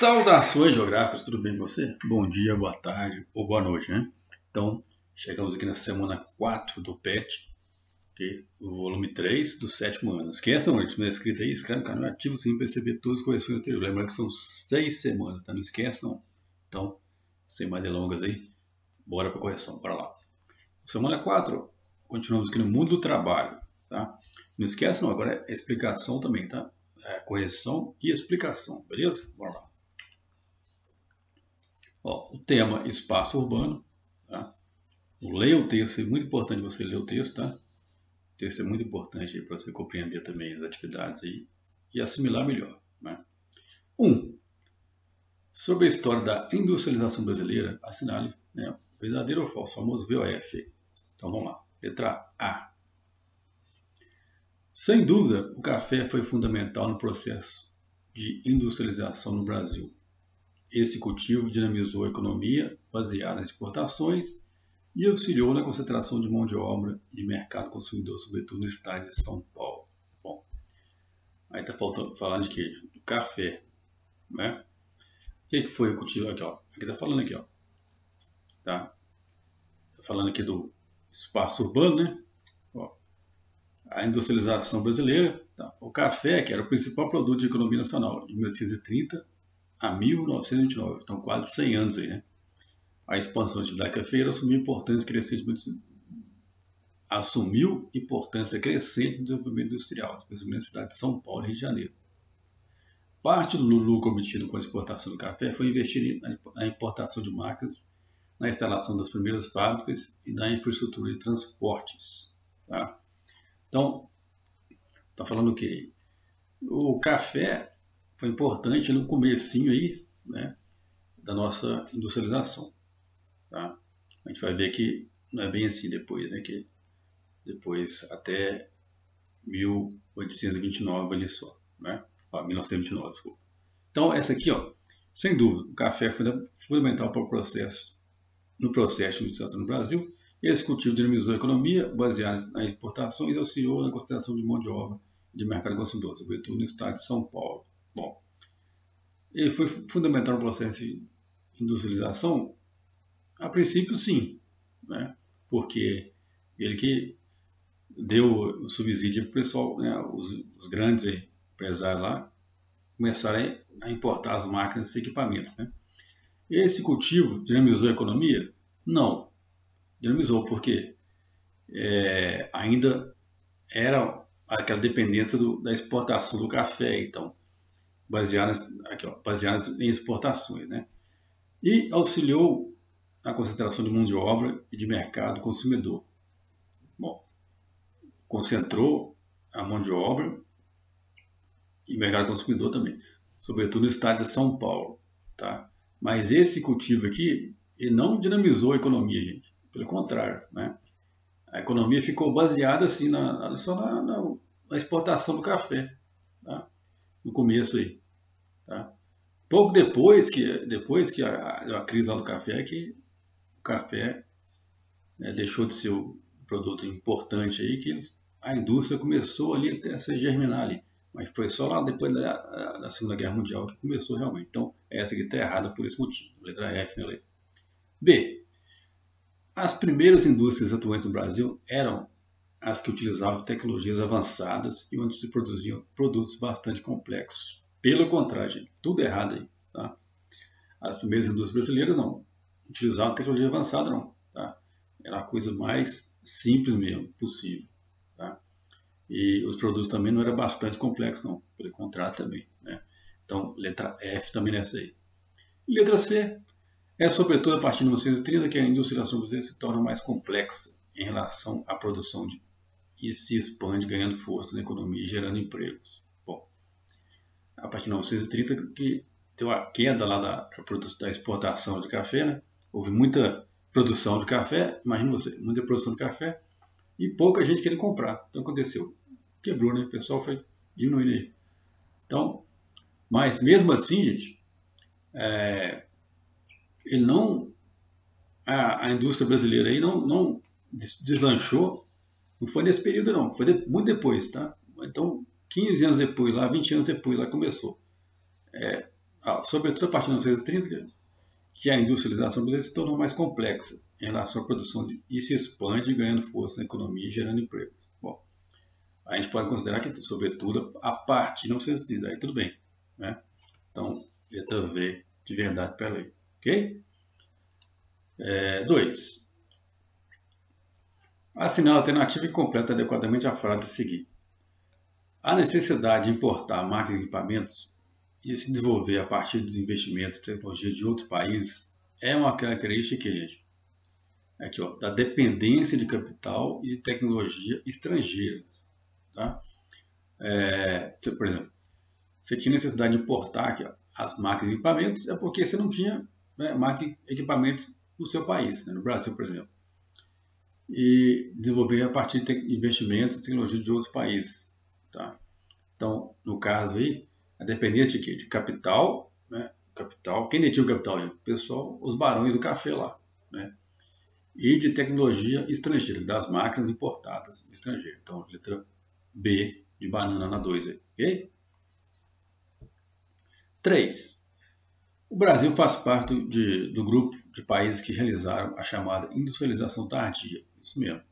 Saudações geográficas, tudo bem com você? Bom dia, boa tarde ou boa noite, né? Então, chegamos aqui na semana 4 do PET, okay? o volume 3 do sétimo ano. Esqueça, mano, não é escrito aí, inscreve no canal ativo sim para todas as correções anteriores. Lembrando que são 6 semanas, tá? Não esqueçam. Então, sem mais delongas aí, bora para correção, para lá. Semana 4, continuamos aqui no mundo do trabalho, tá? Não esqueça, não, agora é explicação também, tá? É correção e explicação, beleza? Bora lá. Ó, o tema espaço urbano. Tá? Leia o texto, é muito importante você ler o texto, tá? O texto é muito importante para você compreender também as atividades aí e assimilar melhor. Né? Um, sobre a história da industrialização brasileira, assinale né, verdadeiro ou falso, famoso VOF. Então vamos lá. Letra A. Sem dúvida, o café foi fundamental no processo de industrialização no Brasil. Esse cultivo dinamizou a economia baseada nas exportações e auxiliou na concentração de mão de obra e mercado consumidor, sobretudo no estado de São Paulo. Bom, aí está falando de quê? Do café, né? O que, foi o cultivo aqui, ó? Aqui está falando aqui, ó. Tá? Tá falando aqui do espaço urbano, né? Ó, a industrialização brasileira, tá? o café, que era o principal produto de economia nacional de 1930 a 1929, então quase 100 anos aí, né? A expansão atividade cafeira assumiu importância crescente assumiu importância crescente no desenvolvimento industrial, especialmente na cidade de São Paulo e Rio de Janeiro. Parte do lucro obtido com a exportação do café foi investido na importação de máquinas, na instalação das primeiras fábricas e na infraestrutura de transportes. Tá? Então, está falando o quê? O café foi importante no comecinho aí, né, da nossa industrialização. Tá? A gente vai ver que não é bem assim depois, né, que depois até 1829 ali só, né? Ah, 1929, desculpa. Então essa aqui, ó, sem dúvida, o café é fundamental para o processo, no processo de industrialização no Brasil. Esse cultivo dinamizou a economia, baseado nas exportações, e auxiliou na concentração de mão de obra de mercado consumidor, sobretudo no estado de São Paulo. Bom, ele foi fundamental no processo de industrialização? A princípio, sim, né? porque ele que deu o subsídio para o pessoal, né? os, os, grandes empresários lá, começarem a importar as máquinas e equipamentos. Né? Esse cultivo dinamizou a economia? Não. Dinamizou porque é, ainda era aquela dependência do, da exportação do café. Então, baseadas, aqui, ó, baseadas em exportações. Né? E auxiliou na concentração de mão de obra e de mercado consumidor. Bom, concentrou a mão de obra e mercado consumidor também, sobretudo no estado de São Paulo. Tá? Mas esse cultivo aqui, ele não dinamizou a economia, gente. Pelo contrário, né? a economia ficou baseada assim na, só na, na, na exportação do café. Tá? No começo aí. Tá? Pouco depois que, depois que a, a crise lá do café, que o café né, deixou de ser o produto importante aí, que eles, a indústria começou ali até a se germinar ali. Mas foi só lá depois da, da Segunda Guerra Mundial que começou realmente. Então, essa aqui está errada por esse motivo. Letra F na né, letra. B. As primeiras indústrias atuantes no Brasil eram as que utilizavam tecnologias avançadas e onde se produziam produtos bastante complexos. Pelo contrário, gente, tudo errado aí. Tá? As primeiras indústrias brasileiras não utilizavam tecnologia avançada, não. Tá? Era a coisa mais simples mesmo possível. Tá? E os produtos também não eram bastante complexos, não. Pelo contrário também. Né? Então, letra F também nessa aí. E letra C é sobretudo a partir de 1930 que a industrialização brasileira se torna mais complexa em relação à produção de, e se expande ganhando força na economia e gerando empregos a partir de 1930 que deu a queda lá da, da exportação de café, né? Houve muita produção de café, imagina você, muita produção de café e pouca gente querendo comprar. Então aconteceu, quebrou, né? O pessoal foi diminuindo aí. Então, mas mesmo assim, gente, é, ele não, a, a, indústria brasileira aí não, não deslanchou, não foi nesse período não, foi de, muito depois, tá? Então 15 anos depois, lá 20 anos depois, lá começou. É, ah, sobretudo a partir de 1930, que a industrialização brasileira se tornou mais complexa em relação à produção de, e se expande ganhando força na economia e gerando emprego. Bom, a gente pode considerar que, sobretudo, a partir de 1930, aí tudo bem. Né? Então, letra V de verdade para lei. Ok? 2. É, Assinala a alternativa e completa adequadamente a frase a seguir. A necessidade de importar máquinas e equipamentos e se desenvolver a partir dos investimentos e tecnologia de outros países é uma característica gente, aqui, ó, da dependência de capital e de tecnologia estrangeiras. Tá? É, por exemplo, você tinha necessidade de importar aqui, ó, as máquinas e equipamentos, é porque você não tinha né, máquinas e equipamentos no seu país, né, no Brasil, por exemplo. E desenvolver a partir de investimentos e tecnologia de outros países. Tá? Então, no caso aí, a dependência de? De capital, né? Capital. Quem detinha o capital? O pessoal, os barões do café lá, né? E de tecnologia estrangeira, das máquinas importadas do estrangeiro. Então, letra B de banana na 2 aí, ok? 3. O Brasil faz parte de, do grupo de países que realizaram a chamada industrialização tardia. Isso mesmo.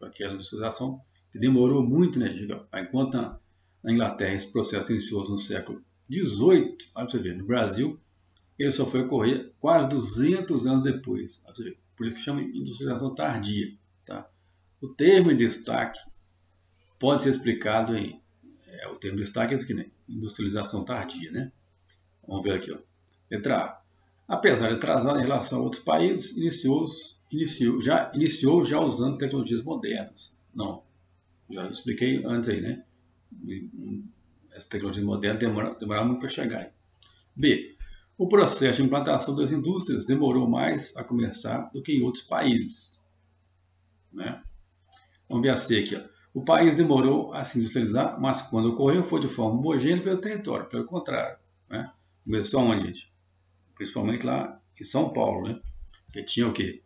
Aquela industrialização que demorou muito, né? Enquanto na, Inglaterra esse processo iniciou-se no século XVIII, olha você ver, no Brasil ele só foi ocorrer quase 200 anos depois. Por isso que chama industrialização tardia. Tá? O termo em destaque pode ser explicado em. É, o termo de destaque é esse aqui, né? Industrialização tardia, né? Vamos ver aqui, ó. Letra A. Apesar de atrasado em relação a outros países, iniciou, iniciou, já, iniciou já usando tecnologias modernas. Não, já expliquei antes aí, né? Essa tecnologia moderna demora, muito para chegar. Aí. B. O processo de implantação das indústrias demorou mais a começar do que em outros países. Né? Vamos ver a C aqui. Ó. O país demorou a se industrializar, mas quando ocorreu foi de forma homogênea pelo território, pelo contrário. Né? Começou onde, gente? Principalmente lá em São Paulo, né? Que tinha o quê?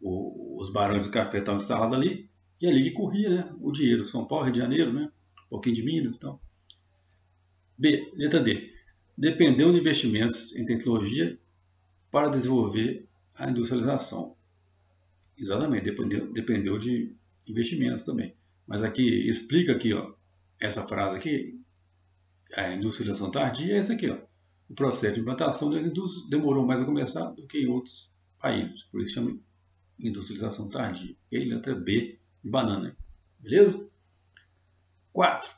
O, os barões do café estavam instalados ali, e ali que corria né? o dinheiro. São Paulo, Rio de Janeiro, né? Um pouquinho de Minas então. B, letra D. Dependeu de investimentos em tecnologia para desenvolver a industrialização. Exatamente, dependeu, dependeu de investimentos também. Mas aqui, explica aqui, ó, essa frase aqui, a industrialização tardia é essa aqui, ó. O processo de implantação das indústrias demorou mais a começar do que em outros países, por isso chama industrialização tardia. E letra B banana. Beleza? 4.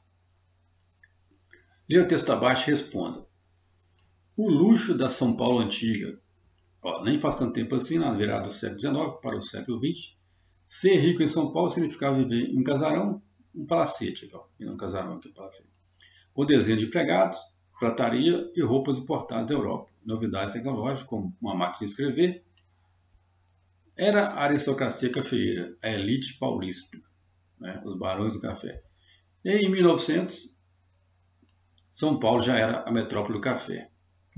Leia o texto abaixo e responda. O luxo da São Paulo antiga, ó, nem faz tanto tempo assim, na virada do século XIX para o século XX, ser rico em São Paulo significava viver em um casarão, um palacete, ó, um casarão aqui, um palacete, com desenho de empregados, prataria e roupas importadas da Europa, novidades tecnológicas como uma máquina de escrever. Era a aristocracia cafeeira, a elite paulista, né, os barões do café. E em 1900, São Paulo já era a metrópole do café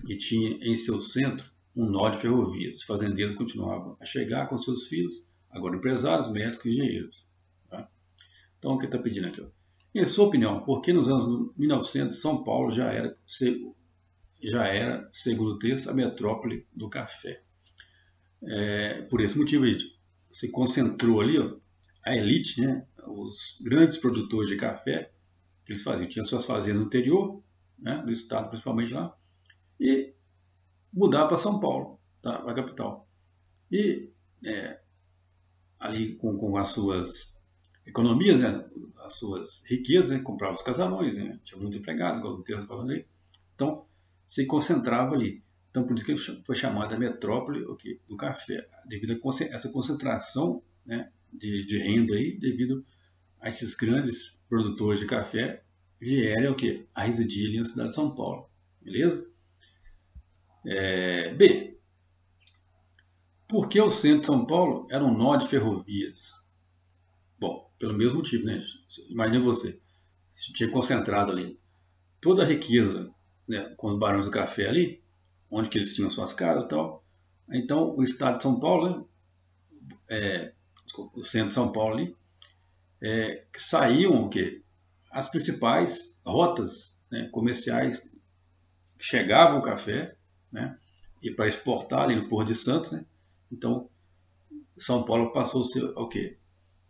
e tinha em seu centro um nó de ferrovias. Os fazendeiros continuavam a chegar com seus filhos, agora empresários, médicos e engenheiros. Tá? Então, o que está pedindo aqui? Em sua opinião, por que nos anos 1900 São Paulo já era, já era segundo o texto, a metrópole do café? É, por esse motivo, se concentrou ali ó, a elite, né, os grandes produtores de café, que eles faziam, tinham suas fazendas no interior, né, do estado principalmente lá, e mudar para São Paulo, tá, para a capital. E é, ali com, com as suas economias, né, as suas riquezas, né, comprava os casarões, né, tinha muitos empregados, igual o texto falando aí. Então, se concentrava ali. Então, por isso que foi chamada metrópole okay, do café, devido a essa concentração né, de, de, renda aí, devido a esses grandes produtores de café vierem o quê? a residir ali na cidade de São Paulo. Beleza? É, B. Por que o centro de São Paulo era um nó de ferrovias? Bom, pelo mesmo motivo, né? Imagina você, se tinha concentrado ali toda a riqueza né, com os barões do café ali, onde que eles tinham suas casas e tal. Então, o estado de São Paulo, né, é, o centro de São Paulo ali, é, saíam o quê? As principais rotas né, comerciais chegava o café, né? E para exportar ali no Porto de Santos, né? Então, São Paulo passou a o quê?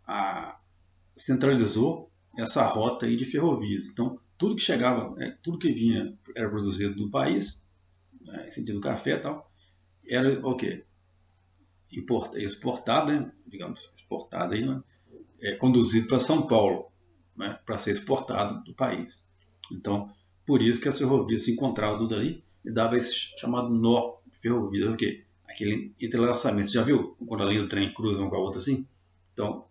A, centralizou essa rota aí de ferrovias. Então, tudo que chegava, né, tudo que vinha, era produzido no país, né, sentido café e tal, era o quê? Import, exportado, né, digamos, exportado aí, né, é, conduzido para São Paulo, né, para ser exportado do país. Então, por isso que as ferrovias se encontravam tudo ali e dava esse chamado nó de ferrovia, o quê? Aquele entrelaçamento. Já viu quando a linha do trem cruza uma com a outra assim? Então,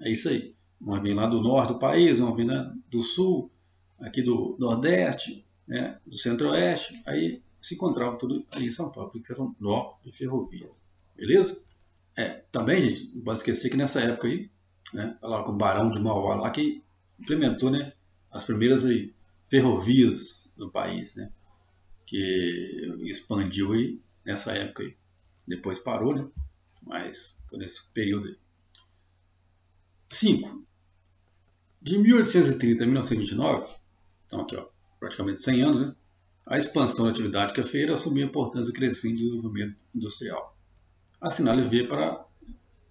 é isso aí. Uma vem lá do norte do país, uma vem lá do sul, aqui do nordeste, né, do centro-oeste, aí se encontrava tudo ali em São Paulo, porque era um nó de ferrovia. Beleza? É, também, gente, não pode esquecer que nessa época aí, né, lá com o Barão de Mauá lá, que implementou né, as primeiras aí, ferrovias no país, né, que expandiu aí nessa época aí. Depois parou, né, mas foi nesse período aí. 5. De 1830 a 1929, então aqui ó, praticamente 100 anos, né, a expansão da atividade cafeira assumiu importância crescente do desenvolvimento industrial. Assinale V para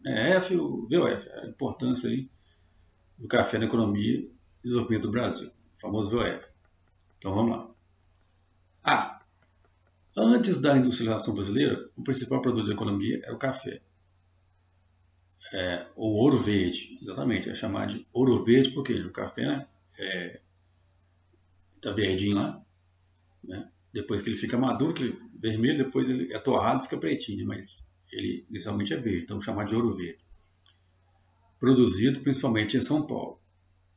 é, F, o VOF, a importância aí do café na economia e desenvolvimento do Brasil, o famoso VOF. Então vamos lá. A. Antes da industrialização brasileira, o principal produto da economia era o café. É, o ouro verde, exatamente, é chamado de ouro verde porque o café né, é, tá verdinho lá, né? depois que ele fica maduro, que ele, vermelho, depois ele é torrado, fica pretinho, mas ele inicialmente é verde, então chamado de ouro verde. Produzido principalmente em São Paulo.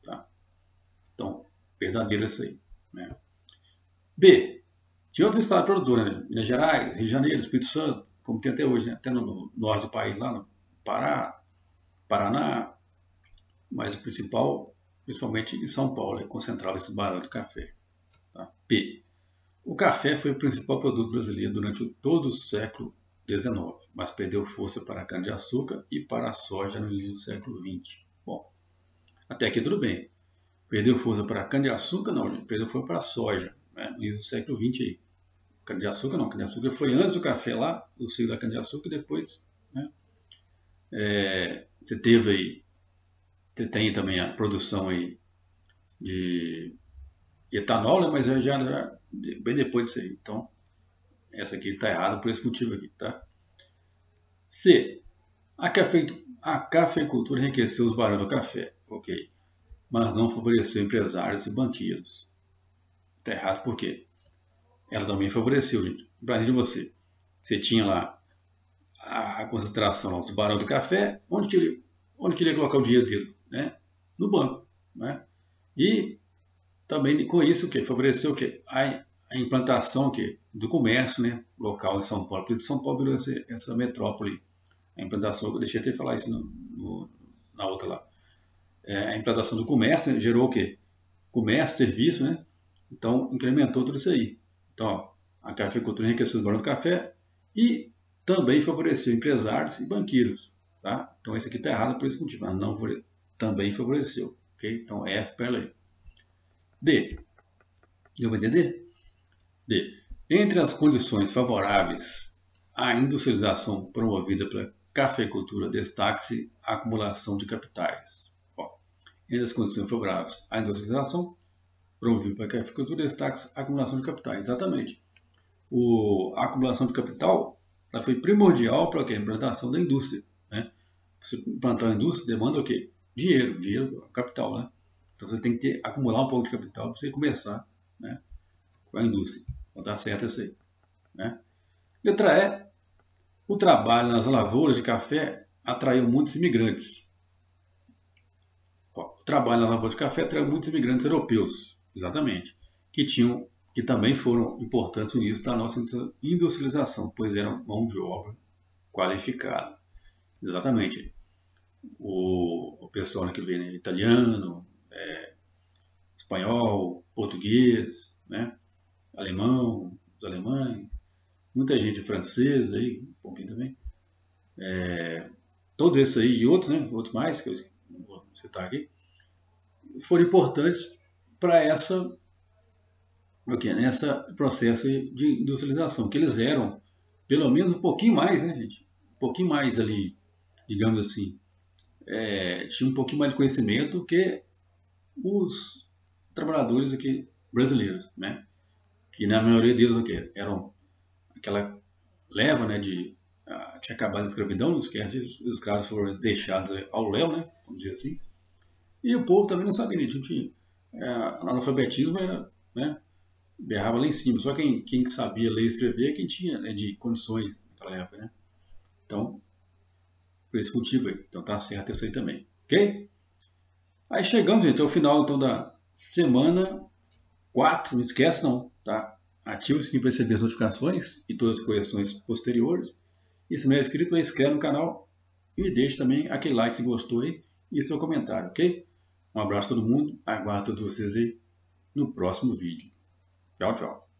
Tá? Então, verdadeiro isso aí. Né? B. Tinha outro estado produtor, né? Minas Gerais, Rio de Janeiro, Espírito Santo, como tem até hoje, né? até no norte do país, lá no Pará, Paraná, mas o principal, principalmente em São Paulo, é concentrado esse barão de café. Tá? P. O café foi o principal produto brasileiro durante todo o século XIX, mas perdeu força para a cana-de-açúcar e para a soja no início do século XX. Bom, até aqui tudo bem. Perdeu força para a cana-de-açúcar? Não, perdeu força para a soja, né, no início do século XX. Aí. Cana-de-açúcar não, cana-de-açúcar foi antes do café lá, o ciclo da cana-de-açúcar, e depois né, é, você teve aí, você tem também a produção aí de etanol, né, mas já, já bem depois disso aí. Então, essa aqui está errada por esse motivo aqui, tá? C. A, cafe... a cafeicultura enriqueceu os barões do café, ok, mas não favoreceu empresários e banqueiros. Está errado por quê? Ela também favoreceu, gente. Brasil de você. Você tinha lá a concentração dos barões do café, onde que ele, onde que ele ia colocar o dinheiro dele? Né? No banco. Né? E também com isso o que favoreceu o que a, a implantação que do comércio né, local em São Paulo, porque São Paulo virou essa, essa metrópole. A implantação, eu deixei até falar isso no, no, na outra lá. É, a implantação do comércio né, gerou o quê? Comércio, serviço, né? Então incrementou tudo isso aí. Então, ó, a cafeicultura enriqueceu o barão do café e também favoreceu empresários e banqueiros. Tá? Então esse aqui está errado por esse motivo, mas não também favoreceu. Okay? Então F para lei. D. Deu para entender? D. Entre as condições favoráveis à industrialização promovida pela cafeicultura, destaque-se a acumulação de capitais. Ó, entre as condições favoráveis à industrialização promovida pela cafeicultura, destaque-se a acumulação de capitais. Exatamente. O, a acumulação de capital ela foi primordial para a implantação da indústria. Né? Você implantar a indústria demanda o quê? Dinheiro, dinheiro, capital, né? Então você tem que ter, acumular um pouco de capital para você começar né, com a indústria. Então tá certo isso aí. Né? Letra E. O trabalho nas lavouras de café atraiu muitos imigrantes. o trabalho nas lavouras de café atraiu muitos imigrantes europeus, exatamente, que tinham que também foram importantes no início da nossa industrialização, pois eram mão de obra qualificada. Exatamente. O, o pessoal que vem né, italiano, é, espanhol, português, né, alemão, os alemães, muita gente francesa aí, um pouquinho também. É, todos esses aí e outros, né, outros mais que eu vou citar aqui, foram importantes para essa okay, nessa processo de industrialização, que eles eram pelo menos um pouquinho mais, né, gente? Um pouquinho mais ali, digamos assim, é, tinha um pouquinho mais de conhecimento que os trabalhadores aqui brasileiros, né? Que na maioria deles o quê? eram aquela leva, né, de uh, tinha acabado a escravidão, os escravos foram deixados ao léu, né, vamos dizer assim. E o povo também não sabia, né? Tinha, é, analfabetismo era, né, berrava lá em cima. Só quem, quem sabia ler e escrever é quem tinha né, de condições naquela época, né? Então, por esse motivo aí. Então tá certo isso aí também, ok? Aí chegamos, gente, ao final então da semana 4, não esquece não, tá? Ative o sininho para receber as notificações e todas as correções posteriores. E se não é inscrito, inscreve no canal e deixe também aquele like se gostou aí e seu comentário, ok? Um abraço a todo mundo, aguardo todos vocês aí no próximo vídeo. Tchau, tchau.